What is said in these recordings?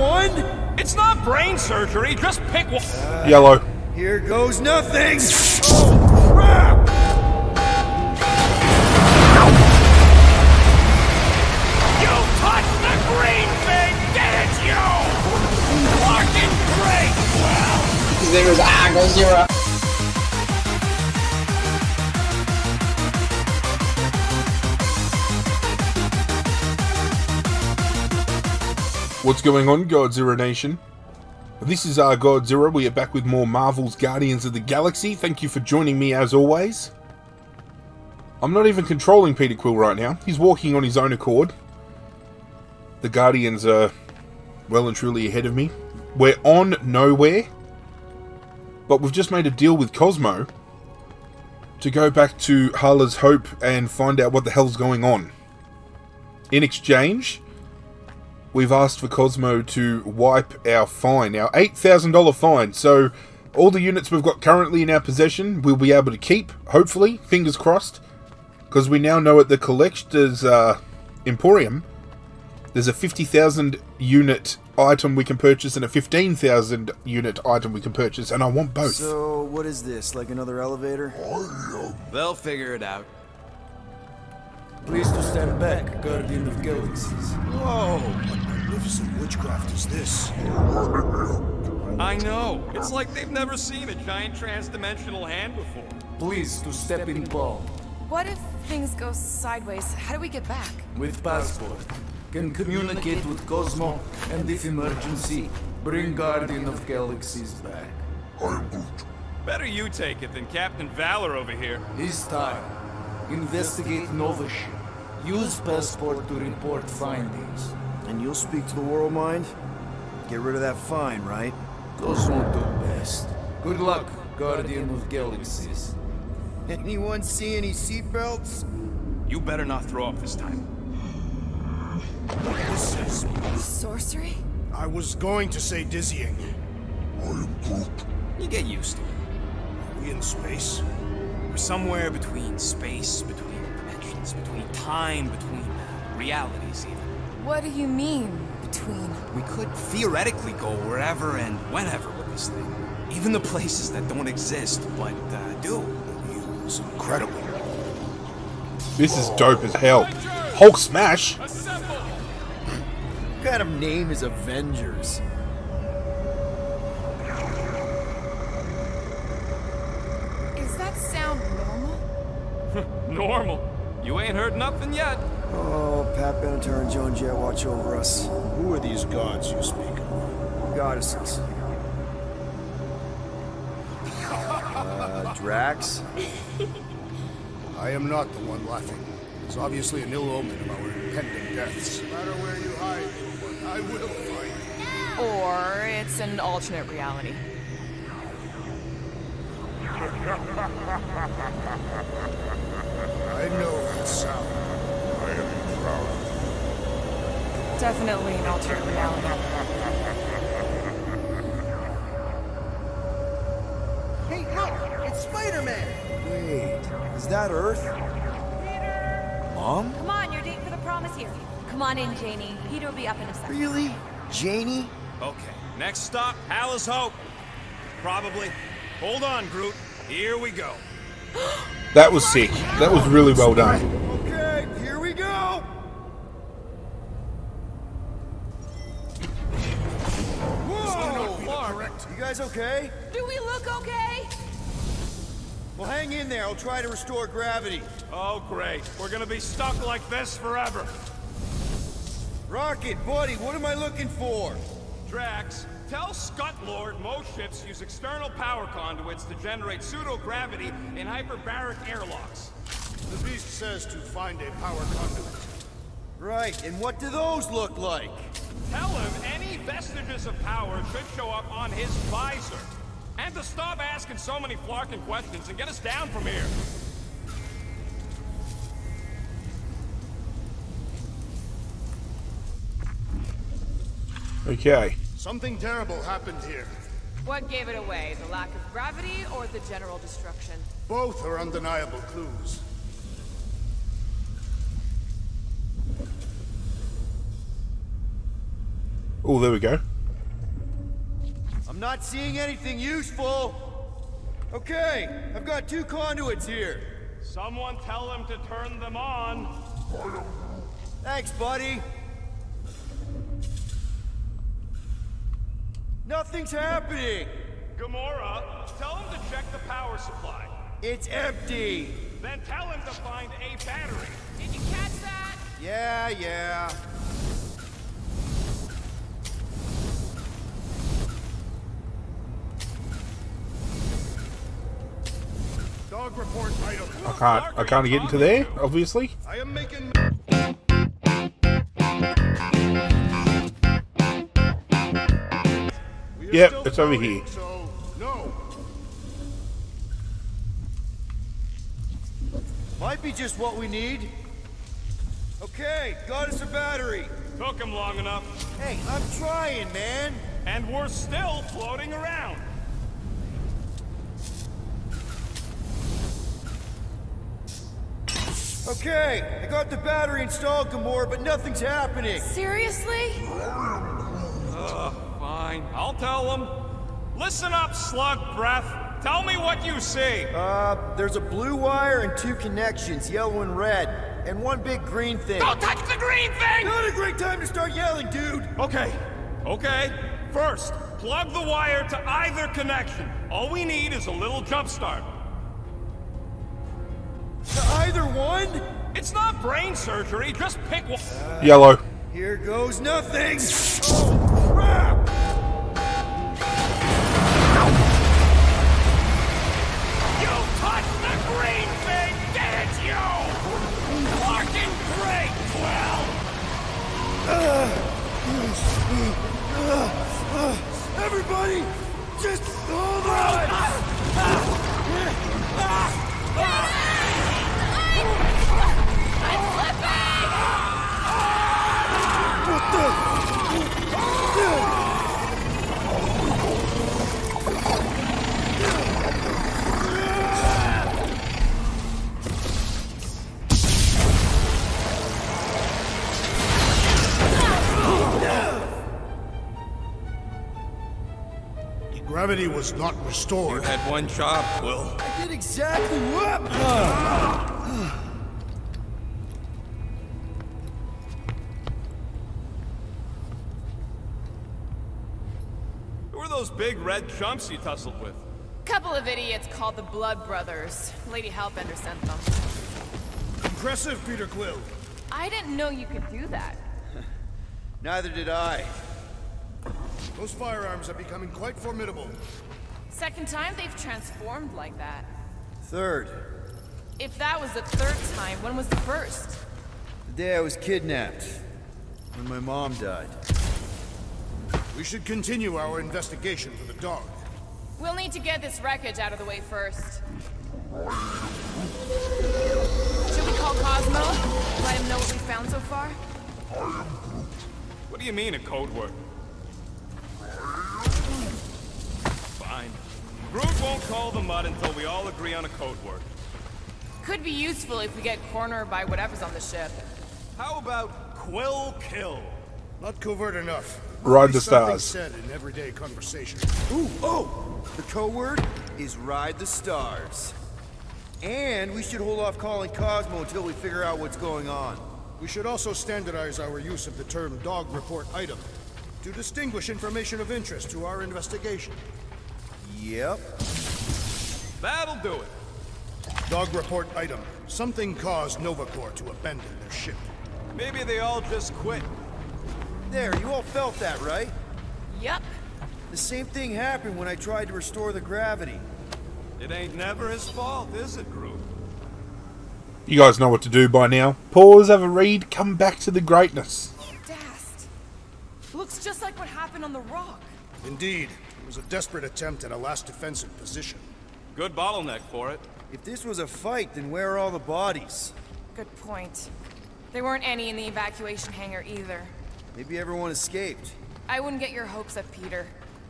one? It's not brain surgery, just pick one. Uh, Yellow. Here goes nothing! Oh, crap! You touched the green thing, didn't you? Fucking great! Well, His name is Aggle Zero. What's going on, Godzirra Nation? This is Argh Godzirra. We are back with more Marvel's Guardians of the Galaxy. Thank you for joining me as always. I'm not even controlling Peter Quill right now. He's walking on his own accord. The Guardians are well and truly ahead of me. We're on Knowhere. But we've just made a deal with Cosmo to go back to Hala's Hope and find out what the hell's going on. In exchange, we've asked for Cosmo to wipe our fine, our $8,000 fine. So, all the units we've got currently in our possession, we'll be able to keep, hopefully, fingers crossed. Because we now know at the Collector's uh, Emporium, there's a 50,000 unit item we can purchase and a 15,000 unit item we can purchase, and I want both. So, what is this? Like another elevator? They'll figure it out. Please to stand back, Guardian of Galaxies. Whoa! What magnificent witchcraft is this? I know. It's like they've never seen a giant transdimensional hand before. Please to step in palm. What if things go sideways? How do we get back? With passport. Can communicate with Cosmo, and if emergency, bring Guardian of Galaxies back. I'm good. Better you take it than Captain Valor over here. His time. Investigate Nova ship. Use passport to report findings. And you'll speak to the World Mind? Get rid of that fine, right? Cosmo do best. Good luck, Guardian of Galaxies. Anyone see any seatbelts? You better not throw up this time. This is... Sorcery? I was going to say dizzying. I am Groot. You get used to it. Are we in space? We're somewhere between space, between dimensions, between time, between realities even. What do you mean, between? We could theoretically go wherever and whenever with this thing. Even the places that don't exist, but uh, do. It's incredible. This is dope as hell. Hulk smash? What kind of name is Avengers? Watch over us. Who are these gods you speak of? Goddesses. Uh, Drax? I am not the one laughing. It's obviously an ill omen of our impending deaths. No matter where you hide, I will find you. Or it's an alternate reality. I know that sound. I am proud. Definitely an alternate reality. Hey, look! It's Spider-Man! Wait, is that Earth? Peter! Mom? Come on, your date for the prom is here. Come on in, Janie. Peter will be up in a second. Really? Janie? Okay, next stop, Hala's Hope. Probably. Hold on, Groot. Here we go. That was sick. That was really well done. Guys okay? Do we look okay? Well, hang in there. I'll try to restore gravity. Oh, great. We're gonna be stuck like this forever. Rocket, buddy, what am I looking for? Drax, tell Scut Lord most ships use external power conduits to generate pseudo-gravity in hyperbaric airlocks. The beast says to find a power conduit. Right, and what do those look like? Tell him any vestiges of power should show up on his visor. And to stop asking so many flarkin questions and get us down from here. Okay. Something terrible happened here. What gave it away? The lack of gravity or the general destruction? Both are undeniable clues. Oh, there we go. I'm not seeing anything useful. Okay, I've got two conduits here. Someone tell them to turn them on. Thanks, buddy. Nothing's happening. Gamora, tell him to check the power supply. It's empty. Then tell him to find a battery. Did you catch that? Yeah, yeah. Dog report item. I can't. I can't get into there. Obviously. I am making. Yep, it's over here. So, no. Might be just what we need. Okay, got us a battery. Took him long enough. Hey, I'm trying, man. And we're still floating around. Okay, I got the battery installed, Gamora, but nothing's happening. Seriously? Ugh, fine. I'll tell them. Listen up, slug breath. Tell me what you see. Uh, there's a blue wire and two connections, yellow and red, and one big green thing. Don't touch the green thing! Not a great time to start yelling, dude. Okay, okay. First, plug the wire to either connection. All we need is a little jump start. Either one? It's not brain surgery, just pick one. Uh, Yellow. Here goes nothing. Oh, crap! You touched the green thing, did it, you? Fucking great, Quill! Everybody, Gravity was not restored. You Had one job, Quill. I did exactly what? Ah. Who are those big red chumps you tussled with? Couple of idiots called the Blood Brothers. Lady Hellbender sent them. Impressive, Peter Quill. I didn't know you could do that. Neither did I. Those firearms are becoming quite formidable. Second time they've transformed like that. Third, If that was the third time, when was the first? the day I was kidnapped. When my mom died. We should continue our investigation for the dog. We'll need to get this wreckage out of the way first. Should we call Cosmo? Let him know what we found so far? What do you mean, a code word? Fine. Groot won't call the mud until we all agree on a code word. Could be useful if we get cornered by whatever's on the ship. How about Quill Kill? Not covert enough. Ride the Something stars. said in everyday conversation. Ooh, oh! The code word is Ride the Stars. And we should hold off calling Cosmo until we figure out what's going on. We should also standardize our use of the term dog report item to distinguish information of interest to our investigation. Yep. That'll do it. Dog report item. Something caused Nova Corps to abandon their ship. Maybe they all just quit. There, you all felt that, right? Yep. The same thing happened when I tried to restore the gravity. It ain't never his fault, is it, Groot? You guys know what to do by now. Pause, have a read, come back to the greatness. Dast. Looks just like what happened on the rock. Indeed, it was a desperate attempt at a last defensive position. Good bottleneck for it. If this was a fight, then where are all the bodies? Good point. There weren't any in the evacuation hangar either. Maybe everyone escaped. I wouldn't get your hopes up, Peter.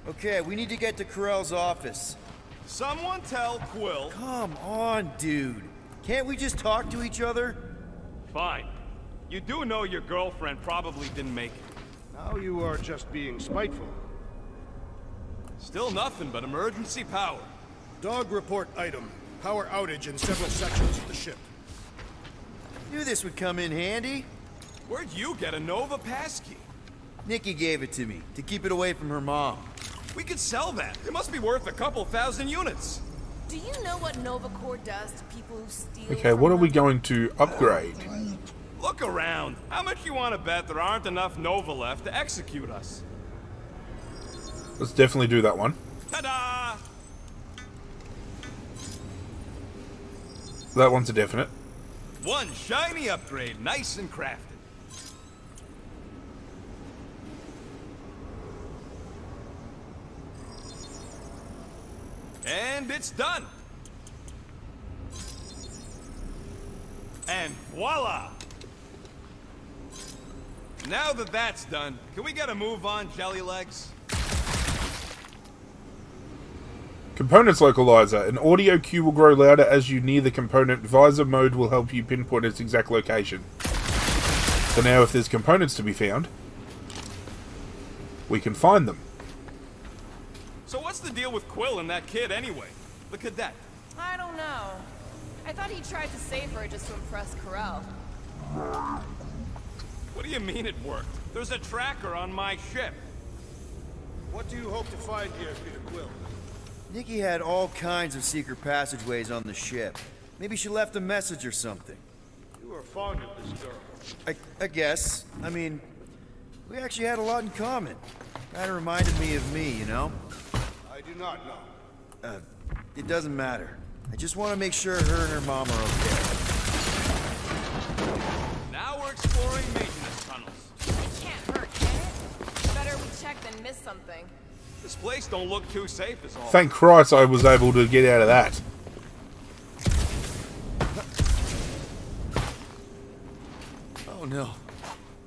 Okay, we need to get to Ko-Rel's office. Someone tell Quill. Come on, dude. Can't we just talk to each other? Fine. You do know your girlfriend probably didn't make it. Now you are just being spiteful. Still nothing but emergency power. Dog report item. Power outage in several sections of the ship. Knew this would come in handy. Where'd you get a Nova passkey? Nikki gave it to me, to keep it away from her mom. We could sell that. It must be worth a couple thousand units. Do you know what Nova Corps does to people who steal? Okay, what are we going to upgrade? Look around. How much you want to bet there aren't enough Nova left to execute us? Let's definitely do that one. Ta-da! That one's a definite. One shiny upgrade, nice and crafted. And it's done. And voila! Now that that's done, can we get a move on, Jelly Legs? Components localizer. An audio cue will grow louder as you near the component. Visor mode will help you pinpoint its exact location. So now if there's components to be found, we can find them. So what's the deal with Quill and that kid anyway? The cadet. I don't know. I thought he tried to save her just to impress Ko-Rel. What do you mean it worked? There's a tracker on my ship. What do you hope to find here, Peter Quill? Nikki had all kinds of secret passageways on the ship. Maybe she left a message or something. You are fond of this girl. I, I guess. I mean, we actually had a lot in common. Kinda reminded me of me, you know? I do not know. Uh, it doesn't matter. I just want to make sure her and her mom are okay. Now we're exploring maintenance tunnels. It can't hurt, can it? Better we check than miss something. This place don't look too safe is all. Thank Christ I was able to get out of that. Oh no.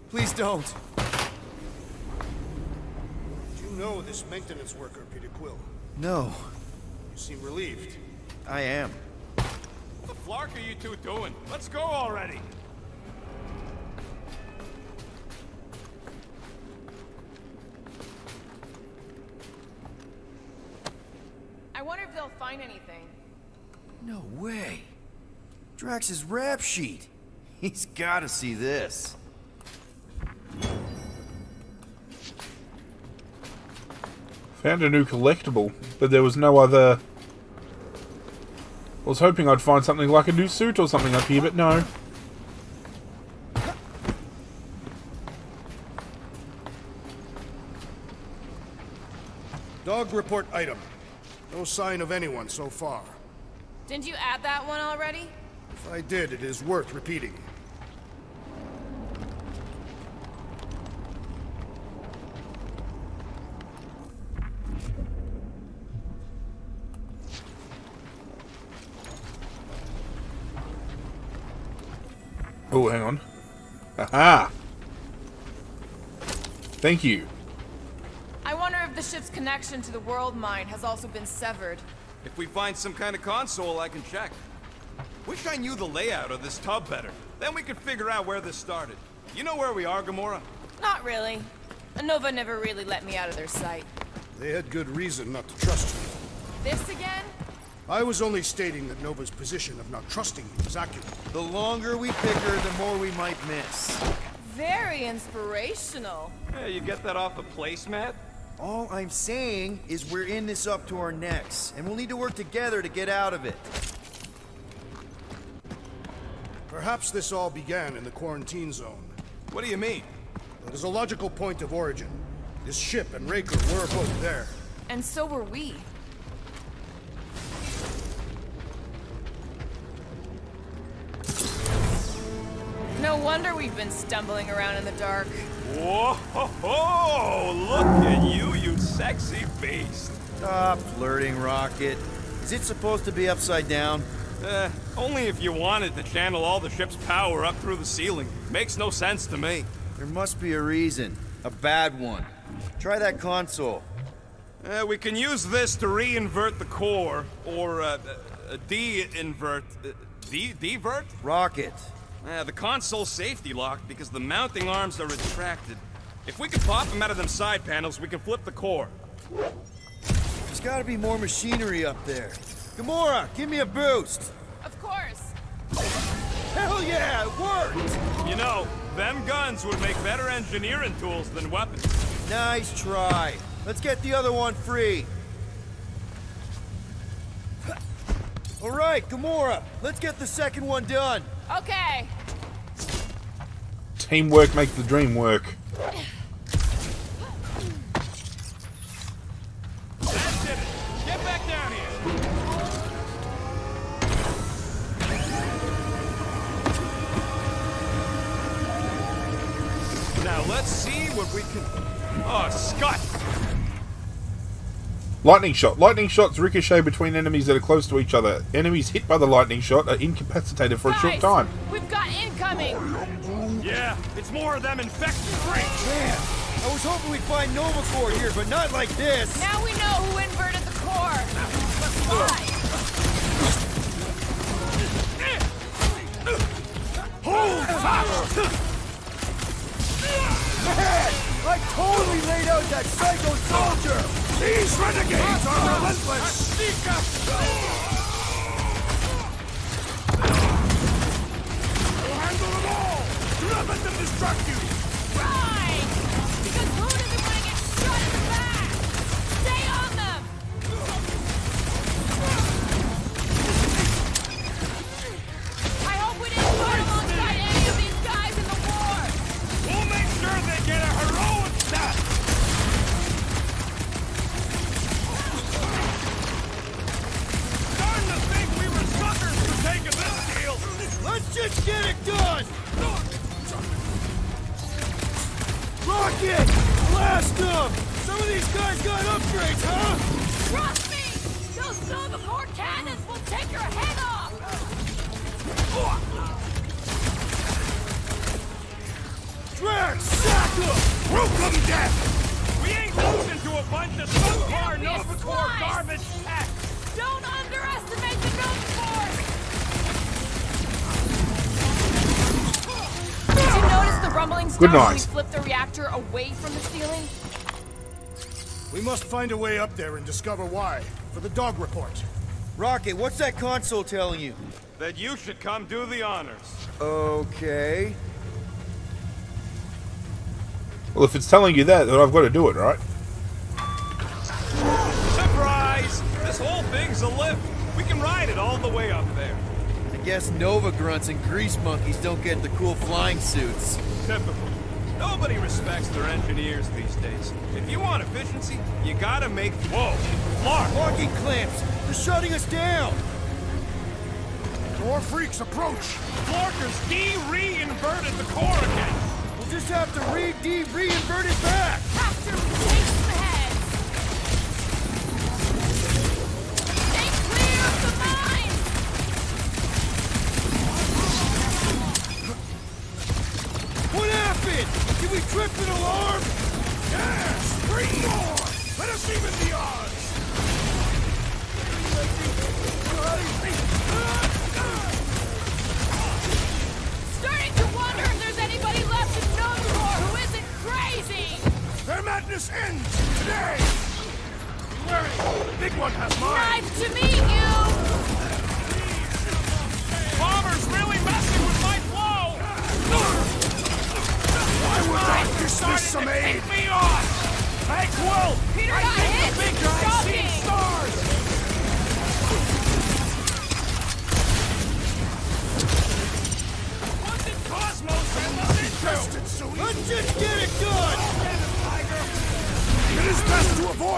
Please don't. Do you know this maintenance worker, Peter Quill? No. You seem relieved. I am. What the flark are you two doing? Let's go already. Wonder if they'll find anything. No way. Drax's rap sheet. He's gotta see this. Found a new collectible, but there was no other... I was hoping I'd find something like a new suit or something up here, but no. Dog report item. No sign of anyone so far. Didn't you add that one already? If I did, it is worth repeating. Oh, hang on. Aha! Thank you. I wonder if the ship's connection to the world mind has also been severed. If we find some kind of console, I can check. Wish I knew the layout of this tub better. Then we could figure out where this started. You know where we are, Gamora? Not really. Nova never really let me out of their sight. They had good reason not to trust you. This again? I was only stating that Nova's position of not trusting you is accurate. The longer we pick her, the more we might miss. Very inspirational. Yeah, you get that off the placemat? All I'm saying is we're in this up to our necks, and we'll need to work together to get out of it. Perhaps this all began in the quarantine zone. What do you mean? It is a logical point of origin. This ship and Raker were both there. And so were we. No wonder we've been stumbling around in the dark. Whoa! ho, ho! Look at you, you sexy beast! Stop flirting, Rocket. Is it supposed to be upside down? Eh, only if you wanted to channel all the ship's power up through the ceiling. Makes no sense to me. There must be a reason. A bad one. Try that console. Uh, we can use this to re-invert the core, or uh, uh, de-invert... Uh, de- divert? Rocket. Uh, the console safety locked because the mounting arms are retracted. If we can pop them out of them side panels, we can flip the core. There's gotta be more machinery up there. Gamora, give me a boost! Of course. Hell yeah, it worked! You know, them guns would make better engineering tools than weapons. Nice try. Let's get the other one free. All right, Gamora, let's get the second one done. Okay. Teamwork makes the dream work. That it. Get back down here. Now let's see what we can. Oh, Scott! Lightning shot. Lightning shots ricochet between enemies that are close to each other. Enemies hit by the lightning shot are incapacitated for a short time. We've got incoming. Yeah, it's more of them infected freaks. Damn! I was hoping we'd find Nova Corps here, but not like this. Now we know who inverted the core. But why? Hold fast! Man, I totally laid out that psycho soldier! These renegades are relentless! Handle them all! Do not let them distract you! Just get it done! Rocket! Blast them! Some of these guys got upgrades, huh? Trust me! Those Nova Corps cannons will take your head off! Drax, sack them! Welcome death! We ain't losing to a bunch of subpar It'll be a Nova garbage tech! Don't underestimate rumbling Good start when we night. flipped the reactor away from the ceiling? We must find a way up there and discover why. For the dog report. Rocket, what's that console telling you? That you should come do the honors. Okay. Well, if it's telling you that, then I've got to do it, right? Surprise! This whole thing's a lift. We can ride it all the way up there. I guess Nova grunts and grease monkeys don't get the cool flying suits. Typical. Nobody respects their engineers these days. If you want efficiency, you gotta make... Whoa! Flark! Locking clamps! They're shutting us down! More freaks approach! Flarkers de-re-inverted the core again! We'll just have to re-de reinvert it back! After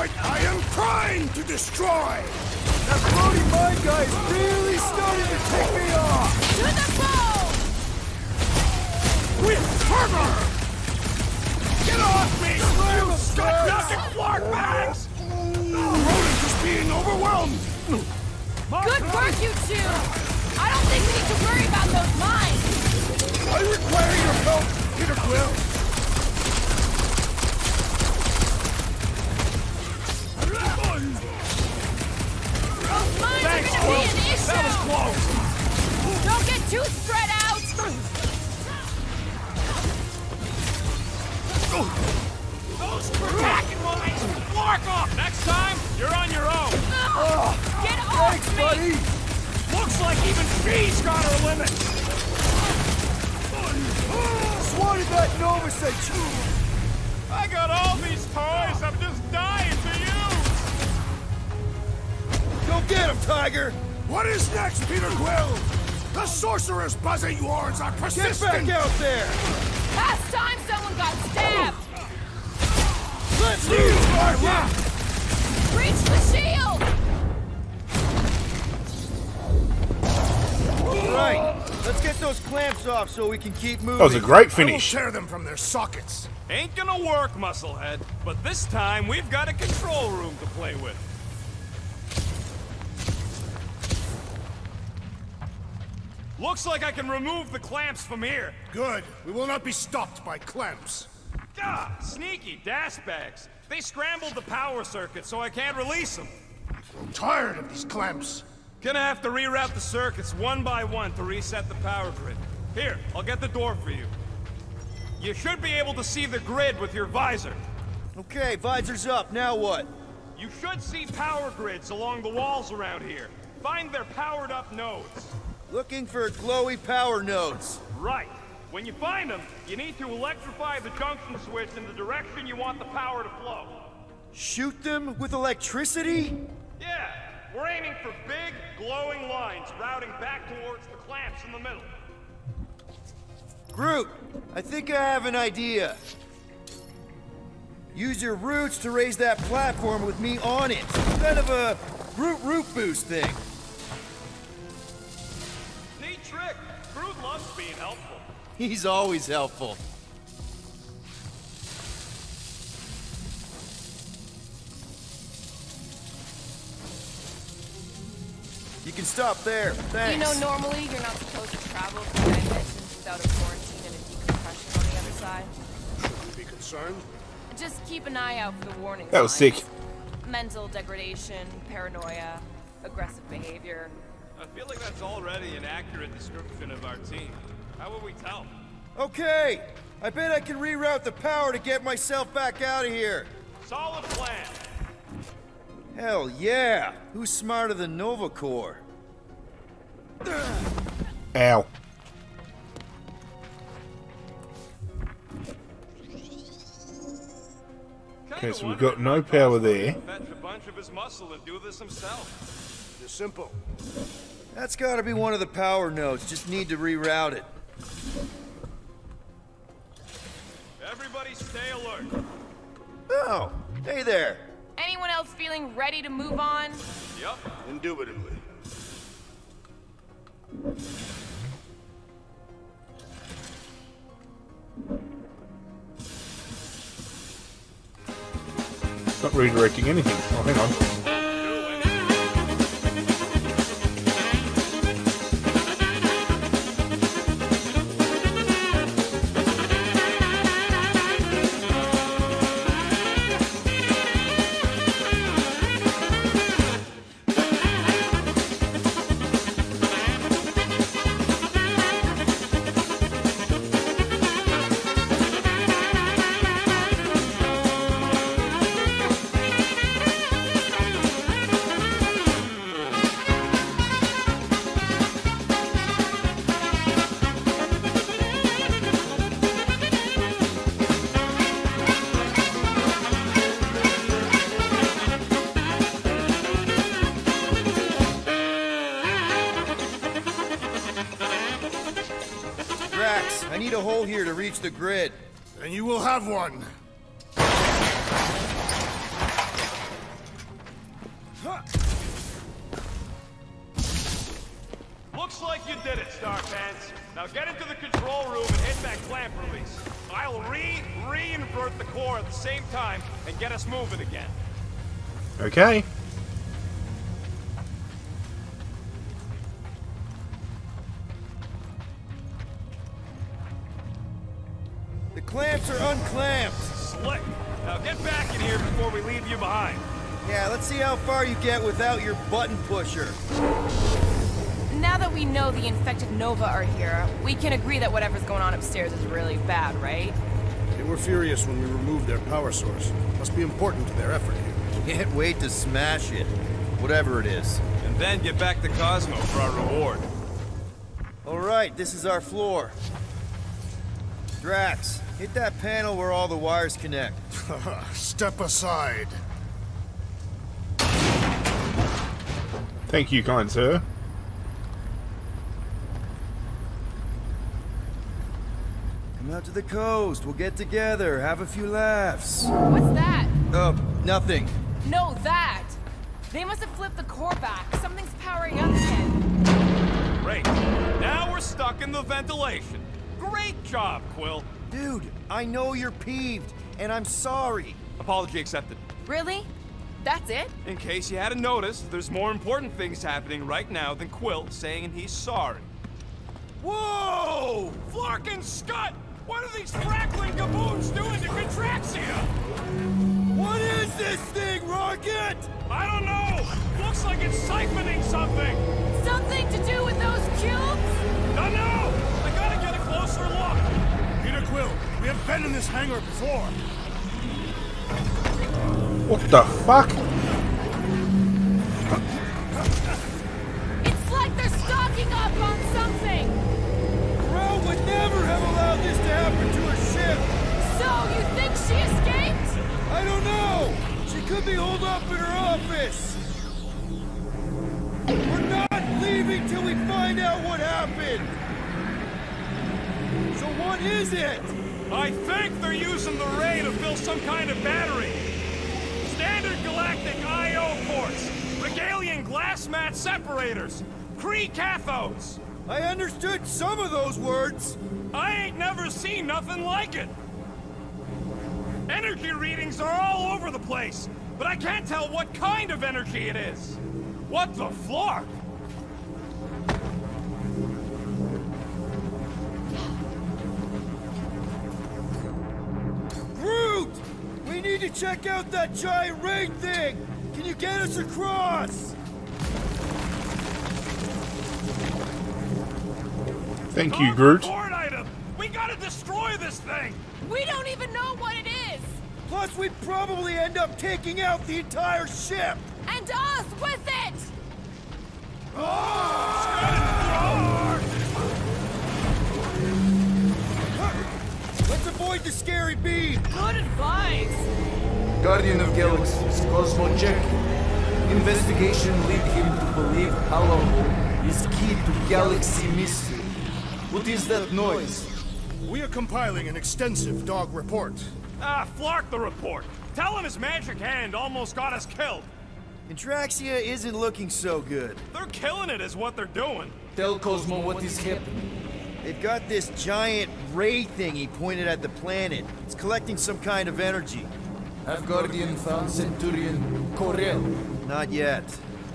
best. I am trying to destroy! That floating mine guy is really starting to take me off! To the bone! With fervor! Get off me! Slam him, Stop Drax! knocking Clark bags! Rodent is being overwhelmed! Good work, you two! I don't think we need to worry about those mines! I require your help, Peter Quill! Thanks, Quill! That was close! Don't get too spread out! Those attacking mines. Mark off! Next time, you're on your own! Get off Thanks, me. buddy! Looks like even she's got her limit! Swatted that Nova said you! I got all these toys, I'm just done! Get him, Tiger! What is next, Peter Quill? The sorcerer's buzzing horns are Get persistent! back out there! Last time someone got stabbed! Let's use Marky! Reach the shield! Right. Let's get those clamps off so we can keep moving. That was a great I will finish. tear them from their sockets. Ain't gonna work, Musclehead. But this time, we've got a control room to play with. Looks like I can remove the clamps from here. Good. We will not be stopped by clamps. Ah, sneaky dash bags. They scrambled the power circuit, so I can't release them. I'm tired of these clamps. Gonna have to reroute the circuits one by one to reset the power grid. Here, I'll get the door for you. You should be able to see the grid with your visor. Okay, visor's up. Now what? You should see power grids along the walls around here. Find their powered up nodes. Looking for glowy power nodes. Right. When you find them, you need to electrify the junction switch in the direction you want the power to flow. Shoot them with electricity? Yeah, we're aiming for big, glowing lines routing back towards the clamps in the middle. Groot, I think I have an idea. Use your roots to raise that platform with me on it. Kind of a Groot root boost thing. He's always helpful. You can stop there. Thanks. You know, normally you're not supposed to travel through dimensions without a quarantine and a decompression on the other side. Should we be concerned? Just keep an eye out for the warning That was signs. sick. Mental degradation, paranoia, aggressive behavior. I feel like that's already an accurate description of our team. How will we tell? Okay, I bet I can reroute the power to get myself back out of here. Solid plan. Hell yeah! Who's smarter than Nova Corps? Ow. Okay, so we've got no power there. Fetch a bunch of his muscle and do this himself. It's simple. That's gotta be one of the power nodes, just need to reroute it. Everybody stay alert. Oh, hey there. Anyone else feeling ready to move on? Yep, Indubitably. It's not redirecting anything. Oh, hang on. Reach the grid. And you will have one. Looks like you did it, Star Pants. Now get into the control room and hit that clamp release. I'll re re-invert the core at the same time and get us moving again. Okay. Clamps are unclamped. Slick. Now get back in here before we leave you behind. Yeah, let's see how far you get without your button pusher. Now that we know the infected Nova are here, we can agree that whatever's going on upstairs is really bad, right? They were furious when we removed their power source. Must be important to their effort here. Can't wait to smash it. Whatever it is. And and then get back to Cosmo for our reward. All right, this is our floor. Drax, hit that panel where all the wires connect. Step aside. Thank you, kind sir. Come out to the coast. We'll get together, have a few laughs. What's that? Uh, nothing. No, that! They must have flipped the core back. Something's powering up again. Great. Now we're stuck in the ventilation. Great job, Quill. Dude, I know you're peeved, and I'm sorry. Apology accepted. Really? That's it? In case you hadn't noticed, there's more important things happening right now than Quill saying he's sorry. Whoa! Flark and Scott! What are these crackling gaboons doing to Contraxia? What is this thing, Rocket? I don't know! Looks like it's siphoning something! Something to do with those cubes? Don't know! I gotta get a closer look! Peter Quill, we have been in this hangar before. What the fuck? It's like they're stocking up on something! Bro would never have allowed this to happen to her ship. So, you think she escaped? I don't know. She could be holed up in her office. We're not leaving till we find out what happened. So what is it? I think they're using the ray to fill some kind of battery. Standard galactic I.O. ports, Regalian glass mat separators, Kree cathodes. I understood some of those words. I ain't never seen nothing like it. Energy readings are all over the place, but I can't tell what kind of energy it is. What the flark? Check out that giant ray thing! Can you get us across? Thank you, Groot. Board item. We gotta destroy this thing. We don't even know what it is! Plus, we'd probably end up taking out the entire ship! And us with it! Let's avoid the scary beam! Good advice! Guardian of Galaxies, Cosmo Check. Investigation lead him to believe Hallow is key to galaxy mystery. What is that noise? We are compiling an extensive dog report. Ah, flark the report. Tell him his magic hand almost got us killed. Contraxia isn't looking so good. They're killing it is what they're doing. Tell Cosmo what is happening. They've got this giant ray thingy pointed at the planet. It's collecting some kind of energy. Have Guardian found Centurion Ko-Rel. Not yet.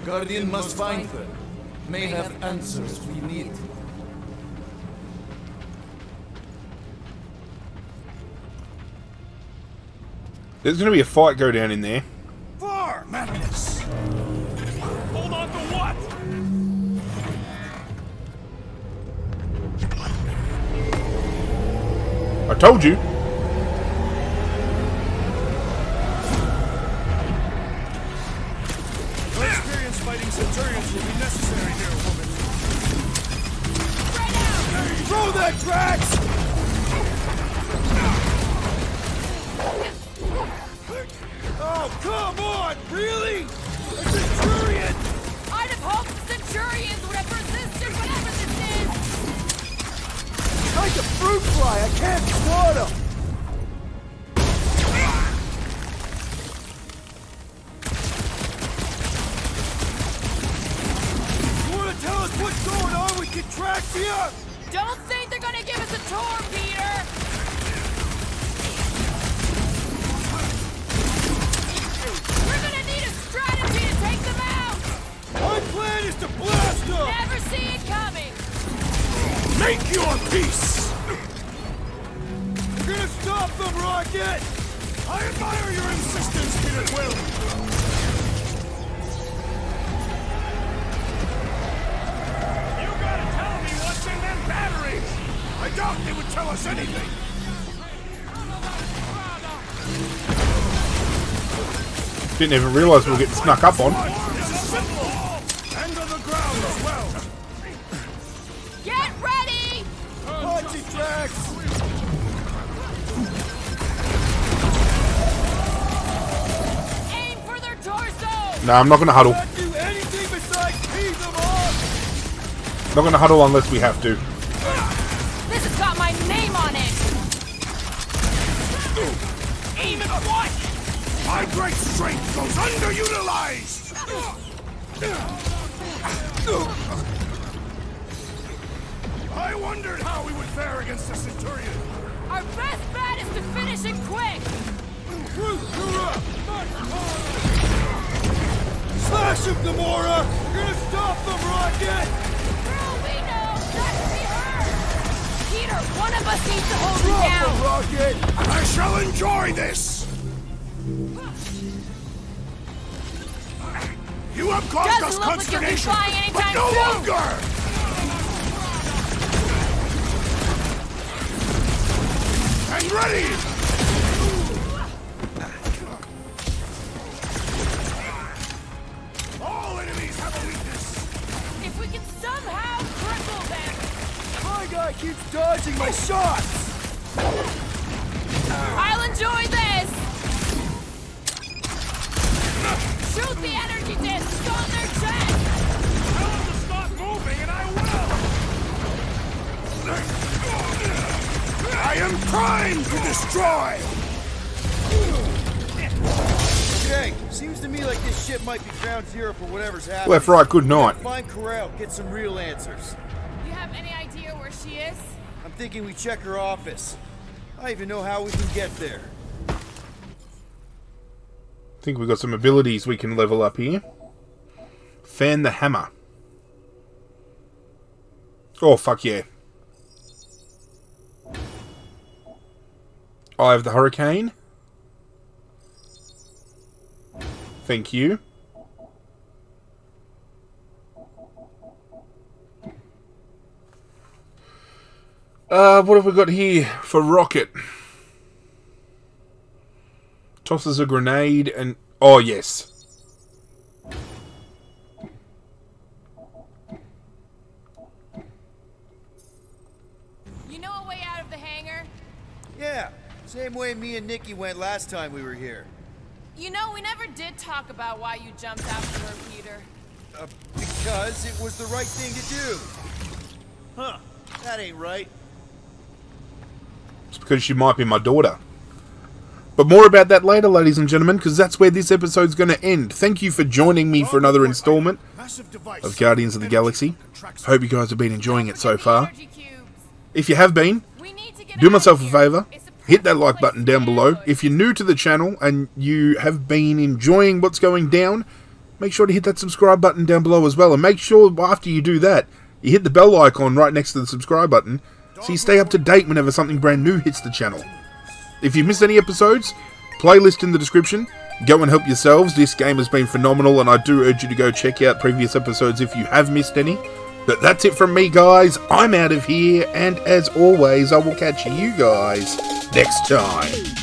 Guardian must find her. May have answers we need. There's going to be a fight go down in there. Far! Madness! Hold on to what? I told you. Centurions will be necessary here, woman. Throw that Drax! Oh, come on! Really? A Centurion? I'd have hoped the Centurions would have resisted whatever this is! Like a fruit fly, I can't swat him! Make your peace! You're gonna stop them, Rocket! I admire your insistence, Peter Quill! You gotta tell me what's in them batteries. I doubt they would tell us anything! Didn't even realise we were getting snuck up on. No, I'm not going to huddle. Not do anything besides pee them off! Not going to huddle unless we have to. This has got my name on it! Aim at what? My great strength goes underutilized! I wondered how we would fare against the Centurion. Our best bet is to finish it quick! Smash him, Gamora! You're gonna stop them, Rocket! Girl, we know! Not to be heard! Peter, one of us needs to hold it Drop down! him, Rocket! I shall enjoy this! You have caused us look like you'll be consternation, flying but no soon. longer! And ready! Keeps dodging my shots! I'll enjoy this! Shoot the energy discs on their chest! Tell them to stop moving and I will! I am primed to destroy! Okay, seems to me like this ship might be ground zero for whatever's happening. Left, right, good night. Find Ko-Rel, get some real answers. You have any idea where she is? I'm thinking we check her office. I don't even know how we can get there. I think we've got some abilities we can level up here. Fan the hammer. Oh, fuck yeah. Eye of the Hurricane. Thank you. Uh, what have we got here for Rocket? Tosses a grenade and... Oh, yes. You know a way out of the hangar? Yeah, same way me and Nikki went last time we were here. You know, we never did talk about why you jumped after her, Peter. Uh, because it was the right thing to do. Huh, that ain't right. It's because she might be my daughter. But more about that later, ladies and gentlemen, because that's where this episode's going to end. Thank you for joining me for another installment of Guardians of the Galaxy. Hope you guys have been enjoying it so far. If you have been, do myself a favour. Hit that like button down below. If you're new to the channel and you have been enjoying what's going down, make sure to hit that subscribe button down below as well. And make sure after you do that, you hit the bell icon right next to the subscribe button so you stay up to date whenever something brand new hits the channel. If you missed any episodes, playlist in the description. Go and help yourselves. This game has been phenomenal, and I do urge you to go check out previous episodes if you have missed any. But that's it from me, guys. I'm out of here, and as always, I will catch you guys next time.